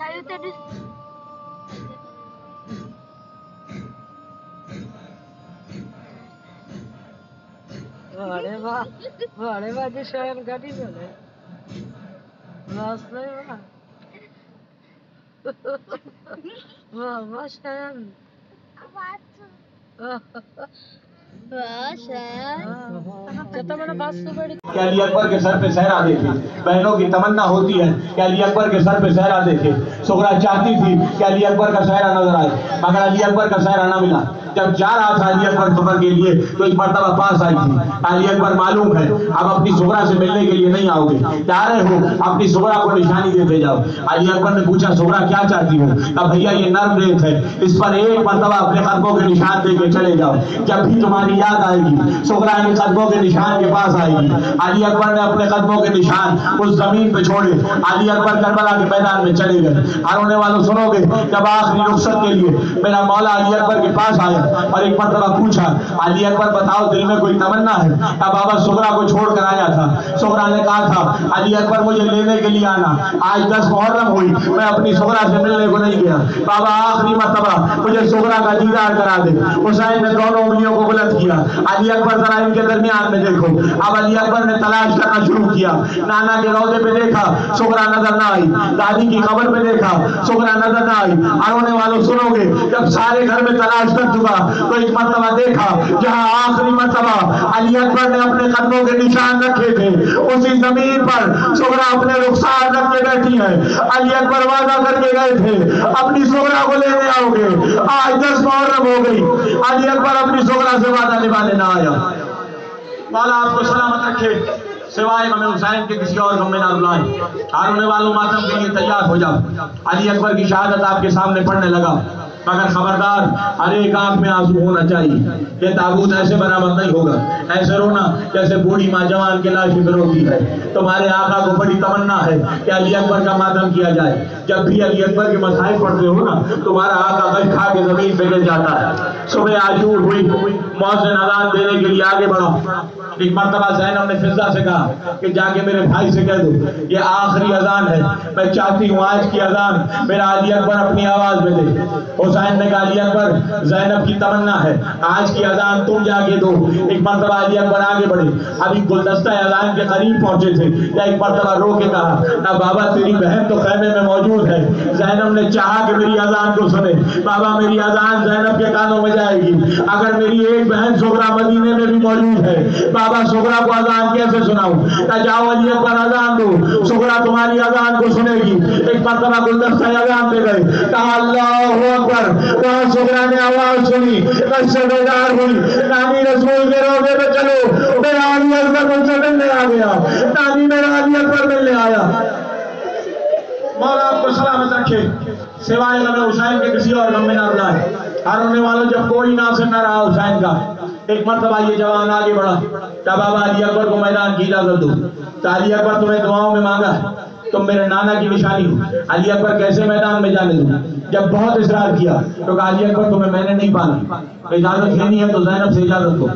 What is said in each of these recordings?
Çayı deniz. वारे वाह वारे वाह जे शयन गाडी झाले वाचलंय वा वा वा शयन जता मैंने बात सुबह कि अली अकबर के सर पे सहरा देखे बहनों की तमन्ना होती है क्या अकबर के सर पे सहरा देखे सुगरा चाहती थी कि अली अकबर का सहरा नज़र आए मगर अली अकबर का सहरा ना मिला जब जा रहा था अली अकबर सफ़र के लिए तो एक मरतबा पास आई थी। अली अकबर मालूम है, अब अपनी सुगरा से मिलने के लिए नहीं आओगे। जा रहे हो, अपनी सुगरा को निशानी देते जाओ। अली अकबर ने पूछा, सुगरा, क्या चाहती हो? कहा भैया, ये नर्म रेत है। इस पर एक मरतबा अपने कदमों के निशान दे के चले जाओ। जब भी तुम्हारी याद आएगी, सुगरा इन कदमों के निशान के पास आएगी। अली अकबर ने अपने कदमों के निशान उस ज़मीन पे छोड़े। अली अकबर करबला के मैदान में चले गए। और होने वालों सुनोगे, जब आखिरी रुखसत के लिए मेरा मौला अली अकबर के पास आया और एक मरतबा पूछा, अली अकबर, बताओ, दिल में कोई तमन्ना है? क्या बाबा सुगरा को छोड़ कर आया था। सुगरा ने कहा था, अली अकबर, मुझे लेने के लिए आना। आज दस मुहर्रम हुई, मैं अपनी सुगरा से मिलने को नहीं गया। बाबा, आखिरी मरतबा, मुझे सुगरा का दीदार करा दे। हुसैन ने दोनों उंगलियों को बुलंद किया। अली अकबर, जरा इनके दरमियान में देखो। अब अली अकबर ने तलाश करना शुरू किया। नाना के रौदे पे देखा, सुगरा नज़र ना आई। दादी की खबर पे देखा, सुगरा नज़र ना आई। होने वालों, सुनोगे? जब सारे घर में तलाश कर चुका तो एक मरतबा देखा, जहाँ आखिरी मरतबा अली अकबर ने अपने कदमों के निशान रखे थे, उसी ज़मीन पर सुगरा अपने रुखसार रख के बैठी है। अली अकबर वादा करके गए थे, अपनी सुगरा को लेने आओगे, आज दस मुहर्रम हो गई। अली अकबर अपनी सुगरा से वादा निभाने ना आया। मौला आपको सलामत रखे, सिवाय हमें हुसैन के किसी और गम में ना बुलाए। हारने वालों, मातम के लिए तैयार हो जाओ। अली अकबर की शहादत आपके सामने पढ़ने लगा। मगर खबरदार हर एक आँख में आँसू होना चाहिए। ये ताबूत ऐसे बरामद नहीं होगा। ऐसे रोना जैसे बूढ़ी माँ जवान के लाश में रोती है। तुम्हारे आका को बड़ी तमन्ना है कि अली अकबर का मातम किया जाए। जब भी अली अकबर के मसाइल पढ़ते हो ना, तुम्हारा आका गज खा के ज़मीन पे गिर जाता है। सुबह आजूर हुई। मौसम अजान देने के लिए आगे बढ़ो। एक मरतबा जैनब ने फिजा से कहा कि जाके मेरे भाई से कह दो, ये आखिरी अजान है। मैं चाहती हूँ आज की अजान मेरा अली अकबर अपनी आवाज़ में दे। हुसैन ने कहा, अली अकबर, जैनब की तमन्ना है। आज की अजान तुम जाके दो। एक मरतबा अली अकबर आगे बढ़े। अभी गुलदस्ता अजान के करीब पहुँचे थे। या एक मरतबा रो के कहा, ना बाबा, तेरी बहन तो खैमे में मौजूद है। जैनब ने चाहा कि मेरी अजान को सुने। बाबा, मेरी अजान जैनब के कानों में जाएगी। अगर मेरी एक बहन सोगरा मदीने में भी मौजूद है, बाबा सोगरा को अजान कैसे सुनाऊं? ना जाओ अली अकबर अजान दो। सोगरा तुम्हारी अजान को सुनेगी। एक मरतबा गुलदस्ता अजान दे गए। कहा, अल्लाह अकबर। वहाँ सोगरा ने आवाज़ सुनी। बेदार हुई। नानी रसूल के रोज़े पे चलो। मेरा अली अकबर मुझसे मिलने आ गया। नानी मेरा अली अकबर मिलने आया। मौला, आपको सलामत रखे। सिवाय हुसैन के किसी और गम में ना रुलाए। हर होने वालों, जब कोई नासिर न रहा हुसैन का एक मरतबा ये जवान आगे बढ़ा। क्या बाबा अली अकबर को मैदान की इजाज़त दो। तो अली अकबर तुम्हें दुआओं में मांगा, तुम मेरे नाना की निशानी हो। अली अकबर कैसे मैदान में जाने दूँ? जब बहुत इसरार किया तो अली अकबर तुम्हें मैंने नहीं पाना तो इजाज़त लेनी है तो जैनब से इजाज़त दो।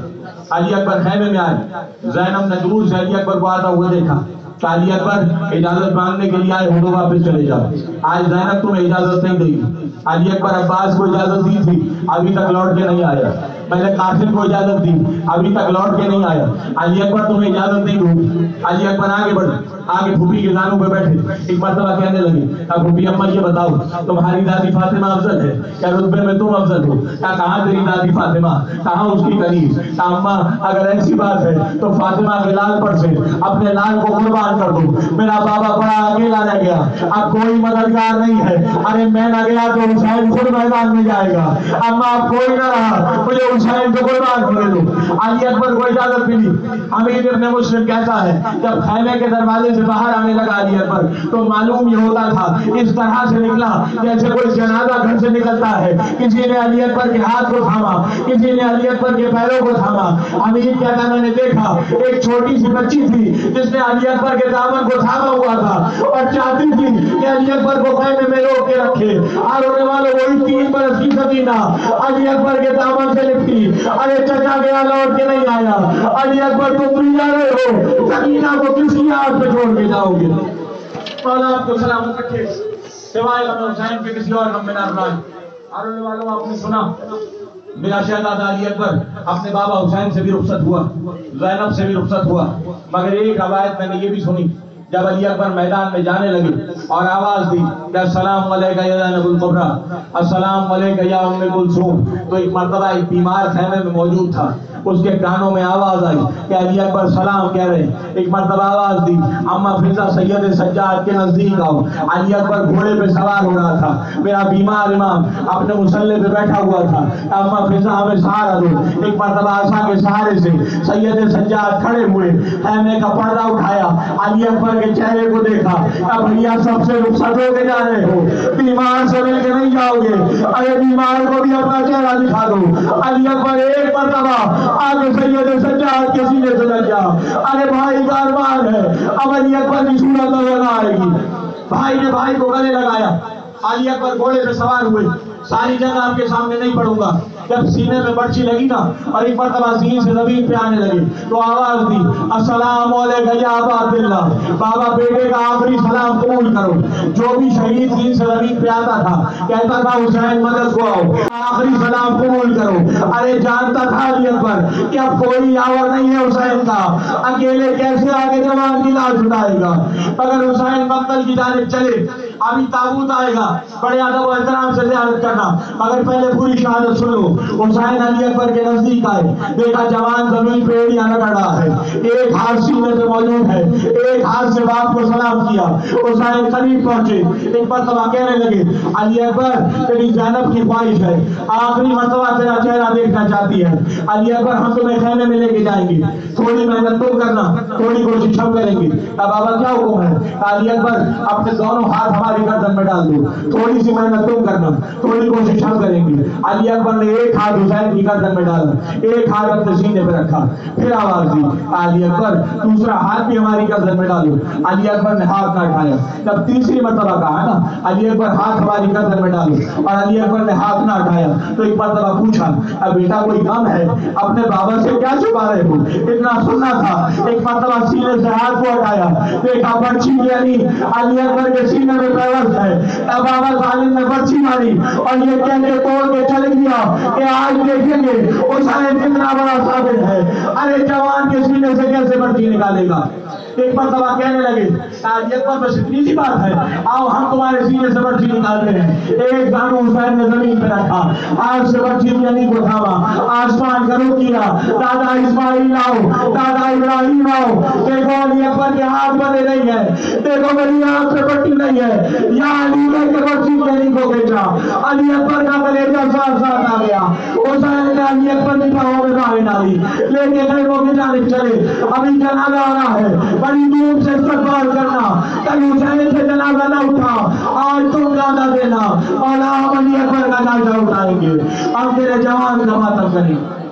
अली अकबर खैमे में आए। जैनब ने दूर से अली अकबर को आता हुआ देखा। तो अली अकबर इजाज़त मांगने के लिए आए हो तो वापस चले जाओ। आज जैनब तुम्हें इजाज़त नहीं देगी। अली अकबर अब्बास को इजाज़त दी थी, अभी तक लौट के नहीं आया। मैंने कासिम को इजाज़त दी, अभी तक लौट के नहीं आया। अली अकबर तुम्हें इजाज़त नहीं दूँगी अली अकबर आगे बढ़े, आगे फूफी के दानों पे बैठे। एक मरतबा कहने लगे, अब फूफी अम्मा ये बताओ, तुम्हारी दादी फातिमा अफजल है? क्या रुतबे में तुम अफजल हो? क्या कहाँ तेरी दादी फातिमा? कहाँ उसकी कनीज क्या अम्मा, अगर ऐसी बात है तो फातिमा के लाल पर से अपने लाल को कुर्बान कर दो। मेरा बाबा बड़ा अकेला रह गया। अब कोई मददगार नहीं है। अरे मैं न गया तो हुसैन खुद मैदान में जाएगा। अम्मा कोई ना रहा। मुझे हुसैन को कुर्बान कर दो अली अकबर को इजाज़त मिली कहता है, जब खैमे के दरवाजे से बाहर आने लगा तो मालूम ये होता था, इस तरह से निकला, जैसे कोई जनाजा घर से निकलता है। किसी ने अली अकबर के हाथ को थामा, किसी ने अली अकबर के पैरों को थामा। कहता, मैंने देखा, एक छोटी सी बच्ची थी, जिसने अली अकबर के दामन को थामा हुआ था और चाहती थी अली अकबर को खैमे में रोक के रखे। और होने वाले वही तीन बरस की सकीना अली अकबर के दामन से लिपटी। अरे चचा गया लौट के नहीं आया। अली अकबर तुम भी जा रहे हो। सकीना को किसी हाथ पे छोड़ के जाओगे? मौला आपको सलामत रखे। सिवाय हुसैन के किसी और गम में ना रुलाए। और वालों, आपने सुना? मेरा शहजादा अली अकबर अपने बाबा हुसैन से भी रुखसत हुआ। जैनब से भी रुखसत हुआ। मगर एक रवायत मैंने ये भी सुनी। जब अली अकबर मैदान में जाने लगे और आवाज़ दी सलाम या उम्मे तो एक मरतबा, एक बीमार खेमे में मौजूद था। उसके कानों में आवाज़ आई कि अली अकबर, सलाम, कह रहे। एक मर्तबा आवाज़ दी, अम्मा फिजा सैयद सज्जाद के नज़दीक आओ। अली अकबर घोड़े पे सवार हो रहा था। मेरा बीमार इमाम अपने मुसल्ले पे बैठा हुआ था। अम्मा फिजा हमें सहारा दो। एक मर्तबा आशा के सहारे से सैयद सज्जाद खड़े हुए हैमे का पर्दा उठाया। अली अकबर के चेहरे को देखा, अब भैया, सबसे रुखसत होके जा रहे हो। बीमार से मिलके नहीं जाओगे। अरे, बीमार को भी अपना चेहरा दिखा दो। अली अकबर, एक मर्तबा आगे सैयद सज्जाद के सीने से लग जा अरे भाई का अरमान है। अब अली अकबर की सूरत नज़र आएगी। भाई ने भाई को गले लगाया। अली अकबर घोड़े पे सवार हुए। सारी जगह आपके सामने नहीं पढ़ूँगा। जब सीने में पर्ची लगी ना, और एक मरतबा सीने से ज़मीन पे आने लगे तो आवाज़ दी वालेकुम अब्दुल्ला बाबा बेटे का आखिरी सलाम कबूल करो। जो भी शहीद सीन से ज़मीन पे आता था, कहता था, हुसैन, मदद को आओ, आखिरी सलाम कबूल करो। अरे जानता था अली अकबर कि अब कोई यावर नहीं है हुसैन का। अकेले कैसे आगे जवान की लाश उठाएगा? अगर हुसैन मक्तल की जानिब चले अभी ताबूत आएगा। बड़े अदब एहतराम से जियारत करना। मगर पहले पूरी शहादत सुन। हुसैन अली अकबर के नज़दीक आए। देखा जवान ज़मीन पे एड़ियाँ रगड़ रहा है। एक हाथ सीने पे मौजूद है। एक हाथ से बाप को सलाम किया। हुसैन करीब पहुँचे। एक मरतबा कहने लगे, अली अकबर, तेरी जैनब की ख्वाहिश है। आखिरी मरतबा तेरा चेहरा देखना चाहती है। अली अकबर, हम तुम्हें खेमे में लेके जाएँगे। थोड़ी मेहनत तुम करना। थोड़ी कोशिश हम करेंगे। बाबा, क्या हुक्म है? अली अकबर, अपने दोनों हाथ हमारी गर्दन में डाल दो। थोड़ी सी मेहनत तुम करना। थोड़ी कोशिश हम करेंगे। अली अकबर ने एक हाथ हुसैन की गर्दन में डाला। एक हाथ अपने सीने पे रखा। फिर आवाज़ दी, अली अकबर, दूसरा हाथ भी हमारी गर्दन में डालो। अली अकबर ने हाथ ना उठाया जब तीसरी मरतबा कहा ना? अली अकबर हाथ हमारी गर्दन में डालो और अली अकबर ने हाथ ना उठाया। तो एक मरतबा पूछा, अब बेटा, कोई गम है? अपने बाबा से क्या छुपा रहे हो? इतना सुनना था। एक मरतबा सीने से हाथ को हटाया। देखा पर्ची यानी अली अकबर के सीने में पैवस है। अब बाबा सालिम ने बच्ची मारी और ये कह के तोड़ के चल गया कि आज देखेंगे हुसैन कितना बड़ा साबित है। अरे जवान के सीने से कैसे बच्ची निकालेगा? एक पर मरतबा कहने लगे आज एक बार बस इतनी सी बात है। आओ, हम तुम्हारे सीने से पर्ची निकालते हैं। एक दानू हुसैन ने ज़मीन पे रखा। आज से यानी को थामा आसमान का रुख किया। दादा इस्माइल आओ दादा इब्राहिम आओ देखो अली अकबर के हाथ बने नहीं है। देखो मेरी आँख से पट्टी नहीं है। या अली ने के पर्ची यानी को भेजा अली अकबर का कलेजा साथ साथ आ गया। हुसैन ने अली अकबर बाहों में बाहें डाली। लेके गए वो चले। अभी जनाजा आ रहा है। बड़ी दूर से इस्तकबाल करना कल हुसैन से जनाजा ना उठा आज तुम नादा देना और हम अली अकबर का नाजा उठाएँगे हम तेरे जवान का मातम करेंगे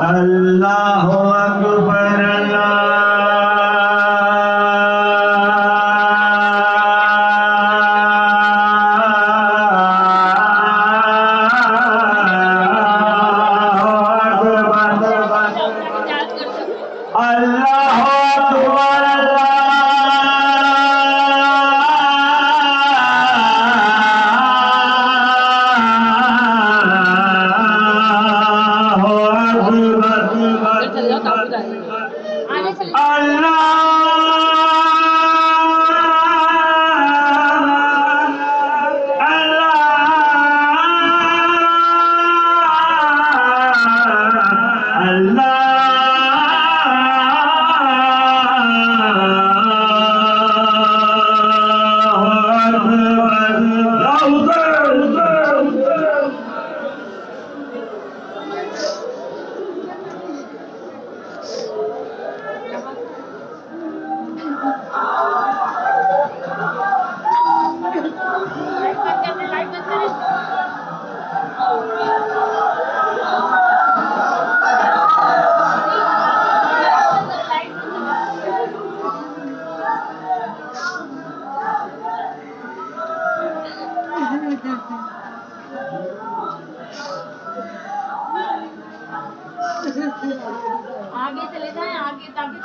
अल्लाह अकबर अल्लाह। अकबर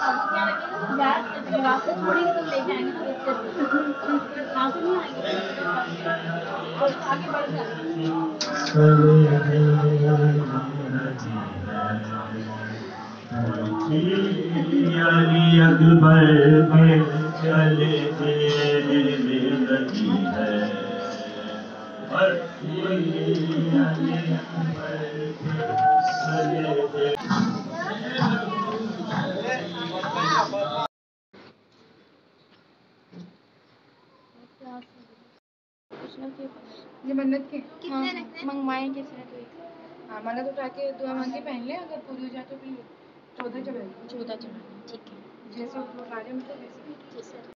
अकबर के चले देने लगी है के चले दे ये मन्नत के। कितने रखने मंगवाए किसने तो हाँ मन्नत उठा के दुआ मांग के पहन ले अगर पूरी हो जाए तो फिर चौदह चढ़ाएगी। चौदह चढ़ाना ठीक है। जैसे मतलब वैसे जी सर।